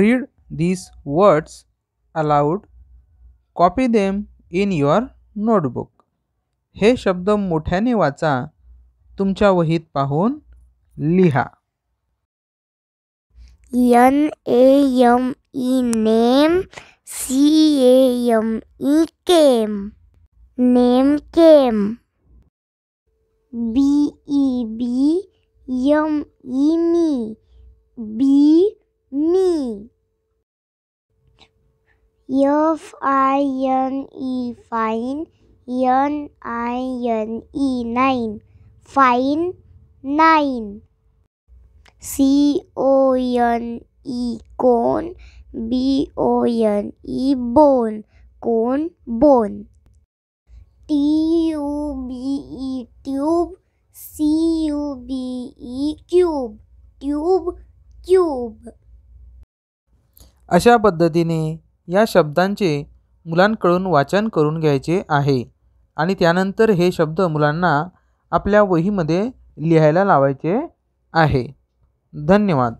Read these words aloud. Copy them in your notebook. हे शब्द मोठ्याने वाचा. तुमच्या वहीत पाहून लिहा. N A M E name C A M E came name came B E be M E me be me. F I N E fine. N I N E nine. Fine nine. C O N E cone. B O N E bone. Cone bone. T U B E tube C U B E cube. Tube cube अशा पद्धतीने या शब्दांचे मुलांकडून वाचन करून घ्यायचे आहे. आणि त्यानंतर हे शब्द मुलांना आपल्या वहीमध्ये लिहायला लावायचे आहे. धन्यवाद.